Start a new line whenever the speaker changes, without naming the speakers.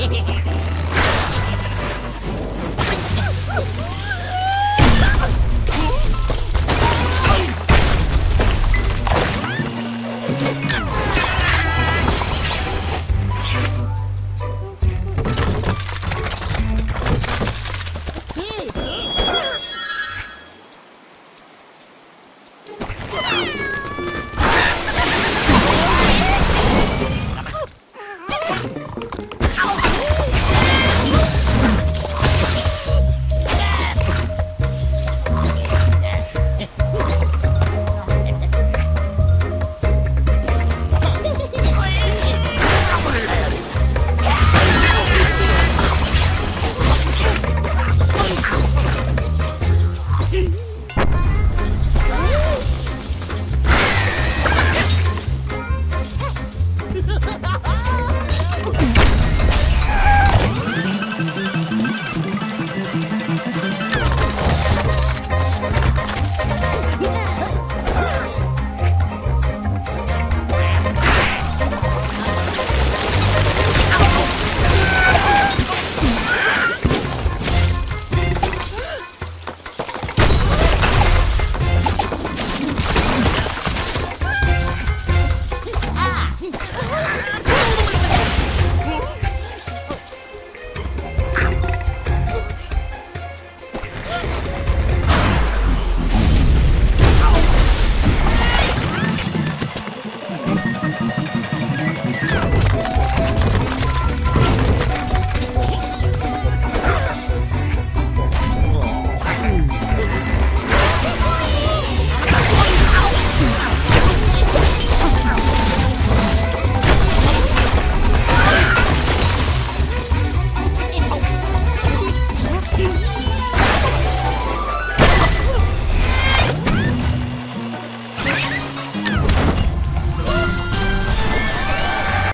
Hehehehe